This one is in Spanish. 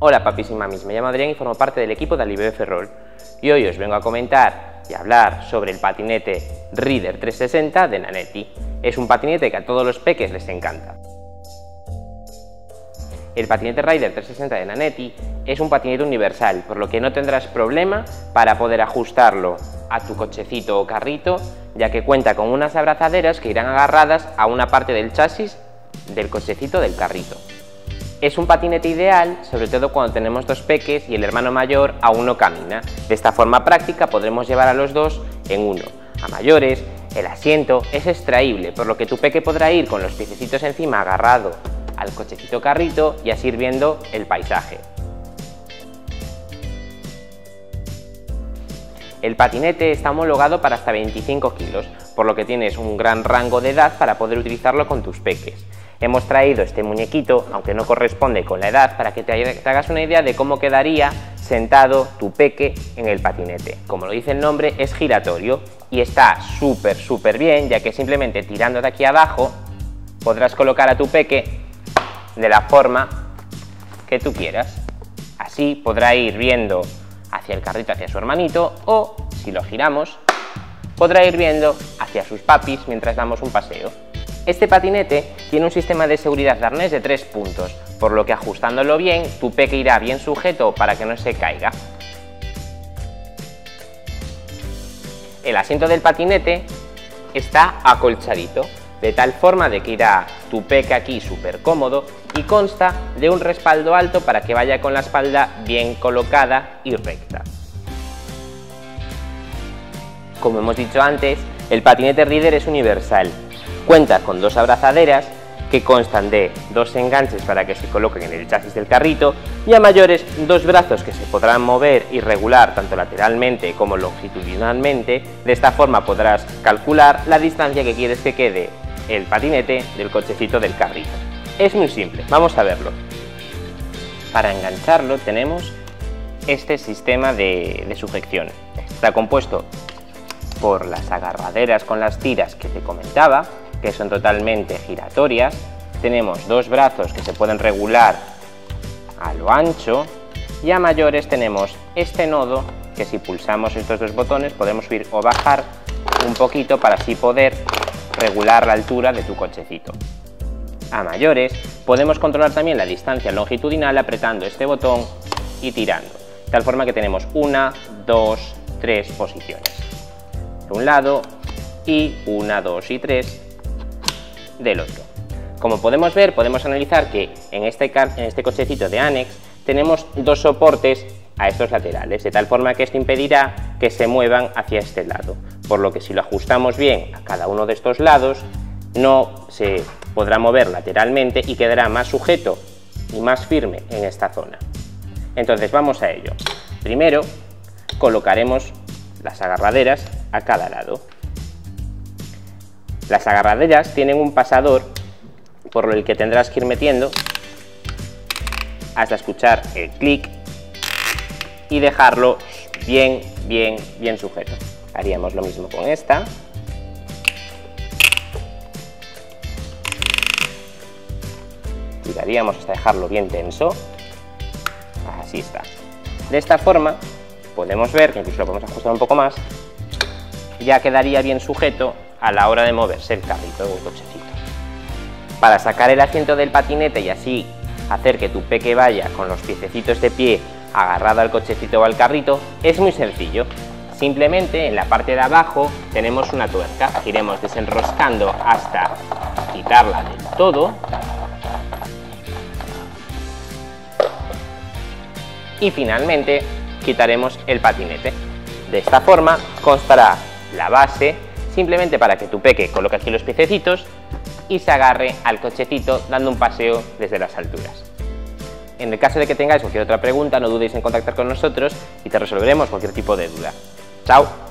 Hola papis y mamis, me llamo Adrián y formo parte del equipo de Alibebe Ferrol y hoy os vengo a comentar y hablar sobre el patinete Reader 360 de Nanetti. Es un patinete que a todos los peques les encanta. El patinete Rider 360 de Nanetti es un patinete universal, por lo que no tendrás problema para poder ajustarlo a tu cochecito o carrito, ya que cuenta con unas abrazaderas que irán agarradas a una parte del chasis del cochecito del carrito. Es un patinete ideal, sobre todo cuando tenemos dos peques y el hermano mayor aún no camina. De esta forma práctica podremos llevar a los dos en uno. A mayores, el asiento es extraíble, por lo que tu peque podrá ir con los piececitos encima agarrado al cochecito carrito y así ir viendo el paisaje. El patinete está homologado para hasta 25 kilos, por lo que tienes un gran rango de edad para poder utilizarlo con tus peques. Hemos traído este muñequito, aunque no corresponde con la edad, para que te hagas una idea de cómo quedaría sentado tu peque en el patinete. Como lo dice el nombre, es giratorio y está súper, súper bien, ya que simplemente tirando de aquí abajo podrás colocar a tu peque de la forma que tú quieras. Así podrá ir viendo hacia el carrito, hacia su hermanito, o si lo giramos, podrá ir viendo hacia sus papis mientras damos un paseo. Este patinete tiene un sistema de seguridad de arnés de tres puntos, por lo que ajustándolo bien, tu peque irá bien sujeto para que no se caiga. El asiento del patinete está acolchadito, de tal forma de que irá tu peque aquí súper cómodo y consta de un respaldo alto para que vaya con la espalda bien colocada y recta. Como hemos dicho antes, el patinete Reader es universal, Cuenta con dos abrazaderas que constan de dos enganches para que se coloquen en el chasis del carrito y a mayores dos brazos que se podrán mover y regular tanto lateralmente como longitudinalmente. De esta forma podrás calcular la distancia que quieres que quede el patinete del cochecito del carrito. Es muy simple, vamos a verlo. Para engancharlo tenemos este sistema de, sujeción. Está compuesto por las agarraderas con las tiras que te comentaba, que son totalmente giratorias. Tenemos dos brazos que se pueden regular a lo ancho y a mayores tenemos este nodo que si pulsamos estos dos botones podemos subir o bajar un poquito para así poder regular la altura de tu cochecito. A mayores podemos controlar también la distancia longitudinal apretando este botón y tirando, de tal forma que tenemos una, dos, tres posiciones. De un lado y una, dos y tres del otro. Como podemos ver, podemos analizar que en este, en este cochecito de Anex tenemos dos soportes a estos laterales, de tal forma que esto impedirá que se muevan hacia este lado, por lo que si lo ajustamos bien a cada uno de estos lados, no se podrá mover lateralmente y quedará más sujeto y más firme en esta zona. Entonces vamos a ello. Primero colocaremos las agarraderas a cada lado. Las agarraderas tienen un pasador por el que tendrás que ir metiendo hasta escuchar el clic y dejarlo bien, bien, bien sujeto. Haríamos lo mismo con esta. Tiraríamos hasta dejarlo bien tenso. Así está. De esta forma podemos ver, que incluso lo podemos ajustar un poco más, ya quedaría bien sujeto a la hora de moverse el carrito o el cochecito. Para sacar el asiento del patinete y así hacer que tu peque vaya con los piececitos de pie agarrado al cochecito o al carrito es muy sencillo. Simplemente en la parte de abajo tenemos una tuerca, iremos desenroscando hasta quitarla del todo. Y finalmente quitaremos el patinete. De esta forma constará la base simplemente para que tu peque coloque aquí los piececitos y se agarre al cochecito dando un paseo desde las alturas. En el caso de que tengáis cualquier otra pregunta, no dudéis en contactar con nosotros y te resolveremos cualquier tipo de duda. ¡Chao!